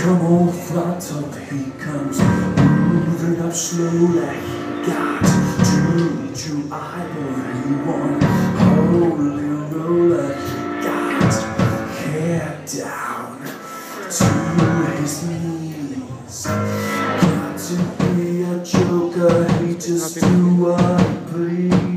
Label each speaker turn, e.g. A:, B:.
A: come all flat up, he comes moving up slowly. Got two, two eyeball, he won. Holy roller, He got head down to his knees. Got to be a joker, he just do what he please.